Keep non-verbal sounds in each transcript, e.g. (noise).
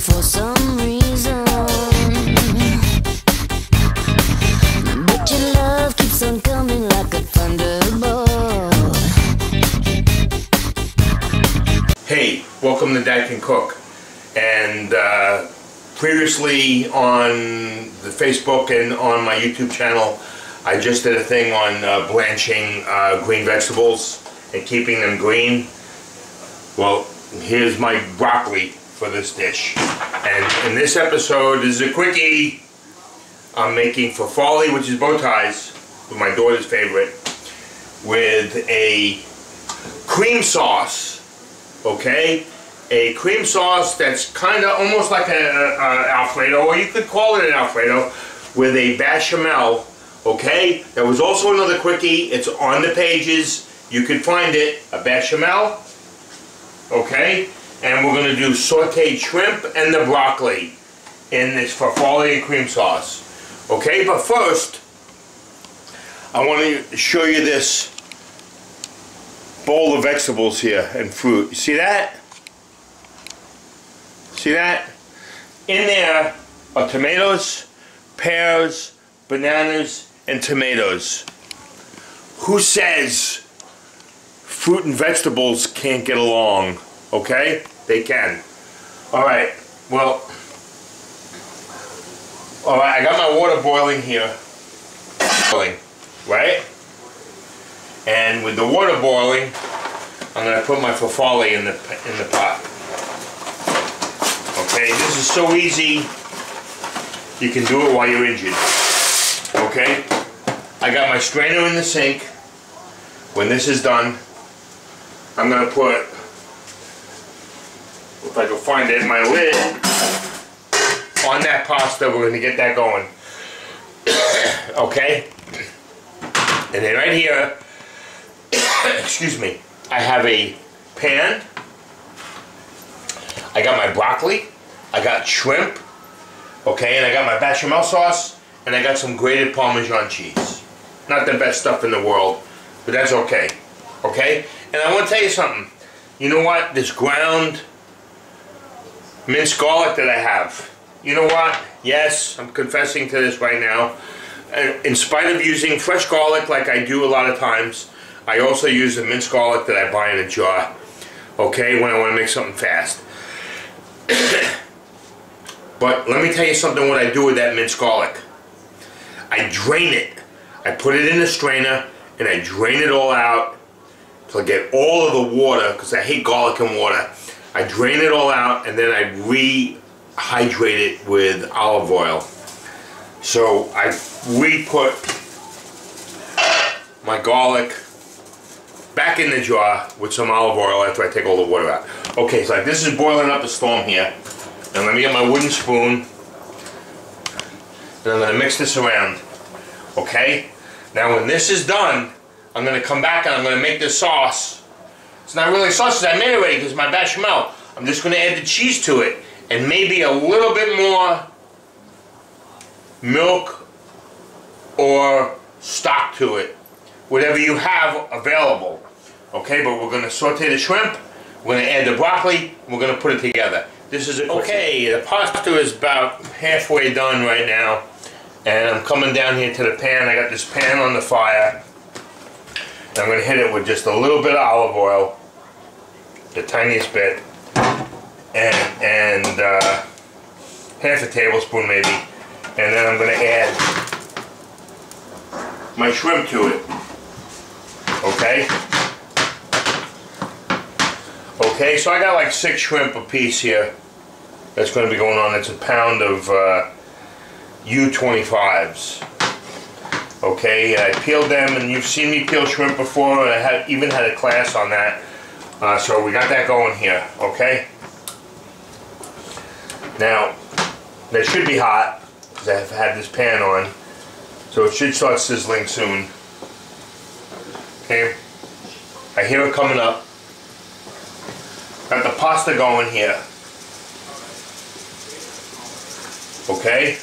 for some reason. But your love keeps on coming like a thunderbolt. Hey, welcome to Dad Can Cook. And uh, previously on the Facebook and on my YouTube channel, I just did a thing on uh, blanching uh, green vegetables and keeping them green. Well, here's my broccoli for this dish. And in this episode, this is a quickie. I'm making farfalle, which is bow ties, my daughter's favorite, with a cream sauce, okay? A cream sauce that's kind of almost like an Alfredo, or you could call it an Alfredo, with a bechamel, okay? There was also another quickie, it's on the pages, you can find it, a bechamel, okay? And we're gonna do sauteed shrimp and the broccoli in this farfalle and cream sauce. Okay, but first, I want to show you this bowl of vegetables here and fruit. You see that? See that? In there are tomatoes, pears, bananas, and tomatoes. Who says fruit and vegetables can't get along? Okay? They can. Alright, well, alright, I got my water boiling here. Boiling, right? And with the water boiling, I'm going to put my farfalle in the, in the pot. Okay, this is so easy, you can do it while you're injured. Okay? I got my strainer in the sink. When this is done, I'm going to put, I can find it, in my lid on that pasta. We're going to get that going. (coughs) okay? And then right here, (coughs) excuse me, I have a pan. I got my broccoli. I got shrimp. Okay, and I got my bechamel sauce. And I got some grated Parmesan cheese. Not the best stuff in the world, but that's okay. Okay? And I want to tell you something. You know what? This ground minced garlic that I have. You know what? Yes, I'm confessing to this right now. In spite of using fresh garlic like I do a lot of times, I also use the minced garlic that I buy in a jar. Okay, when I want to make something fast. (coughs) but let me tell you something what I do with that minced garlic. I drain it. I put it in a strainer and I drain it all out to get all of the water because I hate garlic and water. I drain it all out and then I rehydrate it with olive oil. So I re-put my garlic back in the jar with some olive oil after I take all the water out. Okay, so this is boiling up a storm here. And let me get my wooden spoon. And I'm going to mix this around. Okay? Now when this is done, I'm going to come back and I'm going to make this sauce. It's not really sauce I made already because my bechamel. I'm just going to add the cheese to it. And maybe a little bit more milk or stock to it. Whatever you have available. Okay, but we're going to saute the shrimp. We're going to add the broccoli. we're going to put it together. This is a Okay, the pasta is about halfway done right now. And I'm coming down here to the pan. I got this pan on the fire. And I'm going to hit it with just a little bit of olive oil. The tiniest bit. And, and uh, half a tablespoon maybe. And then I'm going to add my shrimp to it. Okay? Okay, so I got like six shrimp a piece here. That's going to be going on. It's a pound of uh, U25s. Okay, I peeled them, and you've seen me peel shrimp before, and I had even had a class on that. Uh, so we got that going here, okay? Now, they should be hot, because I've had this pan on. So it should start sizzling soon. Okay, I hear it coming up. Got the pasta going here. Okay?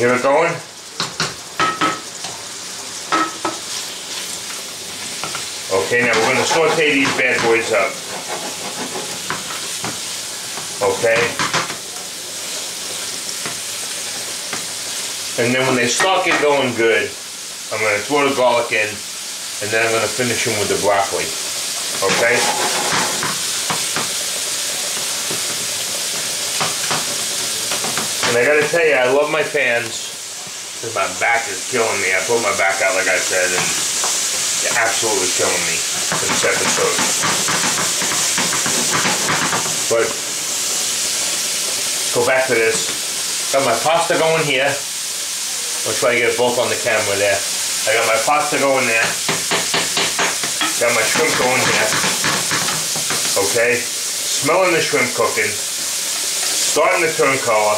hear it going? Okay, now we're going to saute these bad boys up. Okay? And then when they start get going good, I'm going to throw the garlic in, and then I'm going to finish them with the broccoli. Okay? And I gotta tell you, I love my fans. Cause my back is killing me. I put my back out like I said, and it's absolutely killing me for this episode. But go back to this. Got my pasta going here. I'll try to get both on the camera there. I got my pasta going there. Got my shrimp going here. Okay. Smelling the shrimp cooking. Starting to turn color.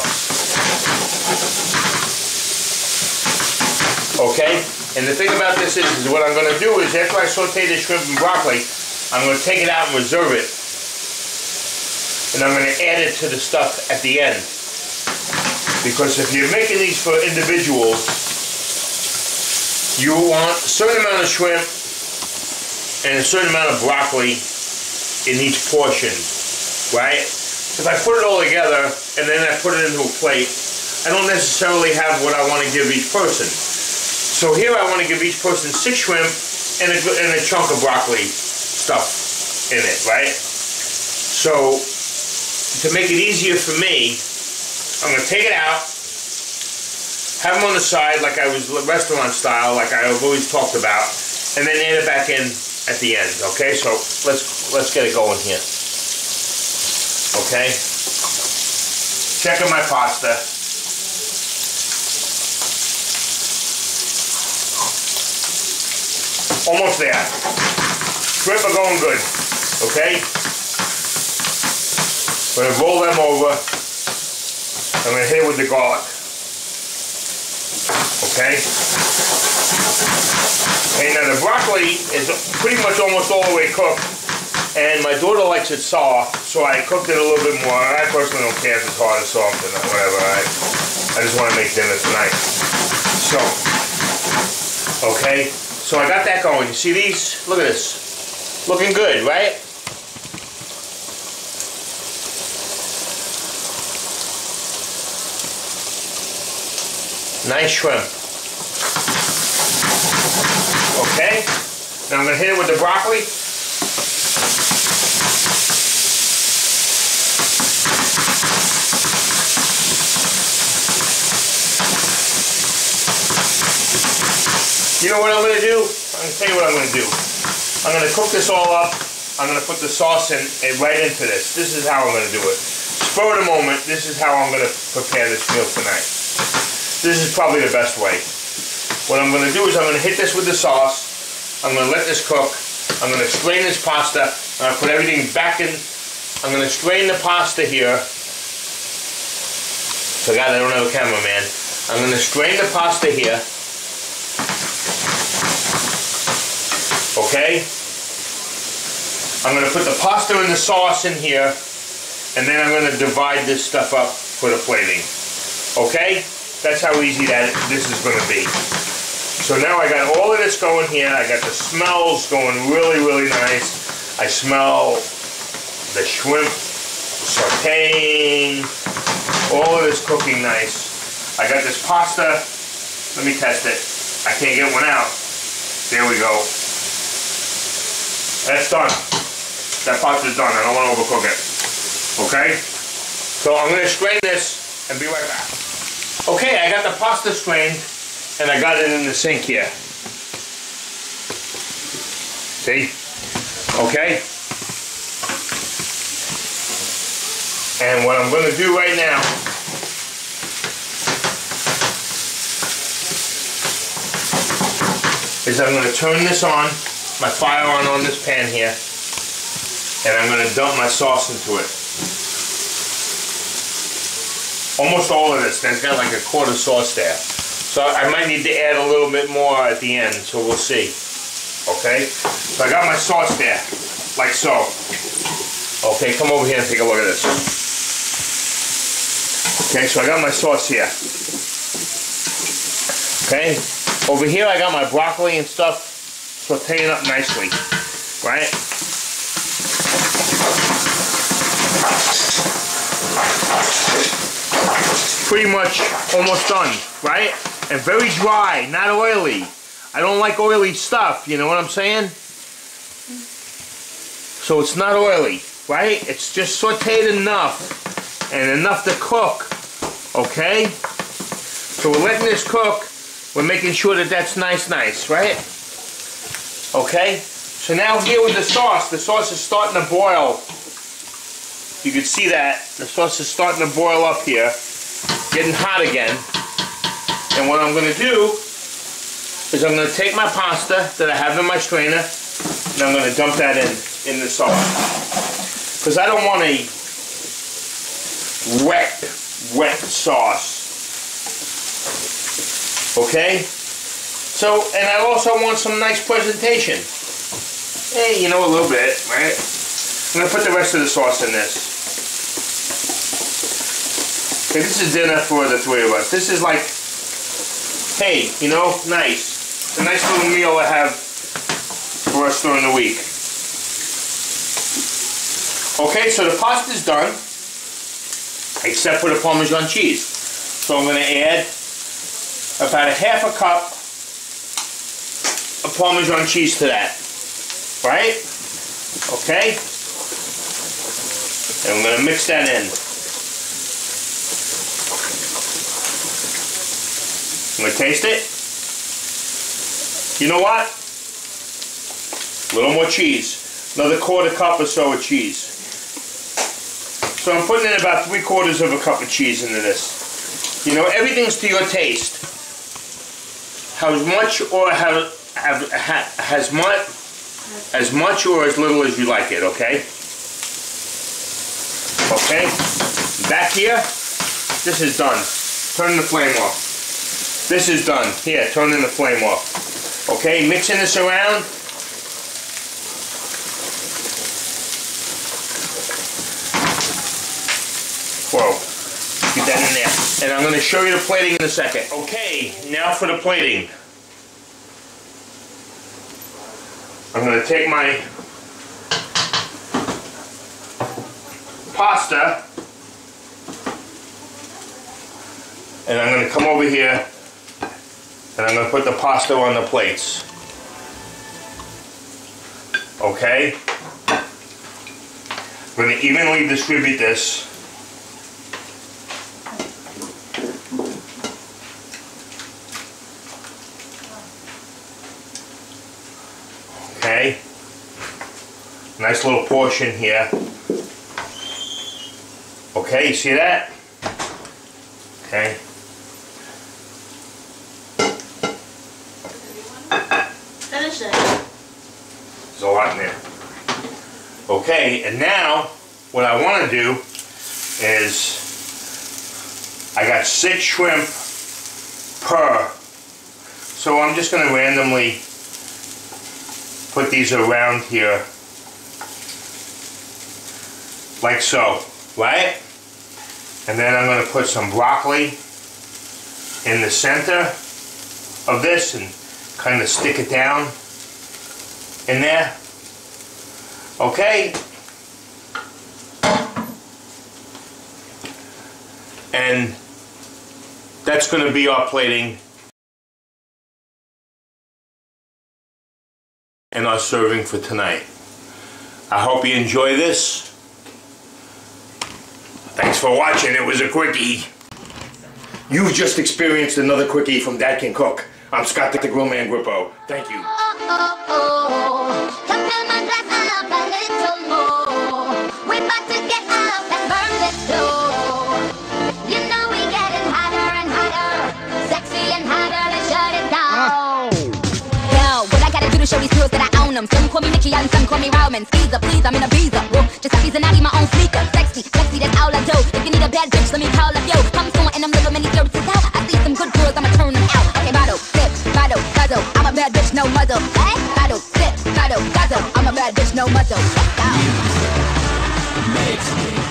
Okay? And the thing about this is, is what I'm going to do is after I saute the shrimp and broccoli, I'm going to take it out and reserve it. And I'm going to add it to the stuff at the end. Because if you're making these for individuals, you want a certain amount of shrimp and a certain amount of broccoli in each portion, right? If I put it all together and then I put it into a plate, I don't necessarily have what I want to give each person. So here I want to give each person six shrimp and a, and a chunk of broccoli stuff in it, right? So to make it easier for me, I'm going to take it out, have them on the side like I was restaurant style, like I've always talked about, and then add it back in at the end. Okay, so let's let's get it going here. Okay, checking my pasta. Almost there. Shrimp are going good. Okay. I'm gonna roll them over. I'm gonna hit it with the garlic. Okay. And now the broccoli is pretty much almost all the way cooked. And my daughter likes it soft, so I cooked it a little bit more. I personally don't care if it's hard or soft or whatever. I, I just want to make dinner tonight. So, okay. So I got that going. You see these? Look at this. Looking good, right? Nice shrimp. Okay. Now I'm going to hit it with the broccoli. You know what I'm going to do? I'm going to tell you what I'm going to do. I'm going to cook this all up. I'm going to put the sauce in right into this. This is how I'm going to do it. Of the moment, this is how I'm going to prepare this meal tonight. This is probably the best way. What I'm going to do is I'm going to hit this with the sauce. I'm going to let this cook. I'm going to strain this pasta. I'm going to put everything back in. I'm going to strain the pasta here. Forgot I don't have a cameraman. I'm going to strain the pasta here. Okay? I'm going to put the pasta and the sauce in here, and then I'm going to divide this stuff up for the plating. Okay? That's how easy that this is going to be. So now I got all of this going here. I got the smells going really, really nice. I smell the shrimp sauteing, all of this cooking nice. I got this pasta. Let me test it. I can't get one out. There we go. That's done. That pasta's done. I don't want to overcook it. Okay? So I'm going to strain this and be right back. Okay, I got the pasta strained and I got it in the sink here. See? Okay? And what I'm going to do right now is I'm going to turn this on, my fire on on this pan here, and I'm going to dump my sauce into it. Almost all of this. That's got like a quarter sauce there. So I might need to add a little bit more at the end, so we'll see. Okay? So I got my sauce there, like so. Okay, come over here and take a look at this. Okay, so I got my sauce here. Okay, over here I got my broccoli and stuff sauteing up nicely. right? Pretty much almost done, right? And very dry, not oily. I don't like oily stuff, you know what I'm saying? So it's not oily, right? It's just sauteed enough and enough to cook, okay? So we're letting this cook. We're making sure that that's nice, nice, right? Okay? So now here with the sauce, the sauce is starting to boil. You can see that. The sauce is starting to boil up here. Getting hot again. And what I'm going to do is I'm going to take my pasta that I have in my strainer and I'm going to dump that in, in the sauce. Because I don't want a wet, wet sauce. Okay? So, and I also want some nice presentation. Hey, you know, a little bit, right? I'm going to put the rest of the sauce in this. Okay, this is dinner for the three of us. This is like, hey, you know, nice. a nice little meal I have for us during the week. Okay, so the pasta's done, except for the Parmesan cheese. So I'm going to add about a half a cup of Parmesan cheese to that. Right? Okay? And I'm going to mix that in. I'm going to taste it. You know what? A little more cheese. Another quarter cup or so of cheese. So I'm putting in about three quarters of a cup of cheese into this. You know, everything's to your taste. How much or how, have, ha, as much as much or as little as you like it, okay? Okay? Back here, this is done. Turn the flame off. This is done. Here, turning the flame off. Okay, mixing this around. Whoa. Get that in there. And I'm going to show you the plating in a second. Okay, now for the plating. I'm going to take my pasta and I'm going to come over here and I'm going to put the pasta on the plates. Okay? I'm going to evenly distribute this. Okay? Nice little portion here. Okay, you see that? Okay. Finish it. There's a lot in there. Okay, and now what I want to do is I got six shrimp per. So I'm just going to randomly put these around here like so, right? And then I'm going to put some broccoli in the center of this and kind of stick it down in there. Okay. And that's going to be our plating and our serving for tonight. I hope you enjoy this. For watching. It was a quickie. You've just experienced another quickie from Dad Can Cook. I'm Scott the Grill Man Grippo. Thank you. Come fill my glass up a little more. We about to get up and burn this door. You know we getting hotter and hotter. Sexy and hotter, let's shut it down. Yo, what I gotta do to show these girls that I own them. Some call me and some call me Roman. Caesar, please, I'm in a visa. Sexy, that's all I do. If you need a bad bitch, let me call up yo. I'm someone and I'm living many services out. I see some good girls, I'ma turn them out. Okay, bottle, sip, bottle, guzzle. I'm a bad bitch, no muzzle. Hey, bottle, sip, bottle, guzzle. I'm a bad bitch, no muzzle. Let's go. Mix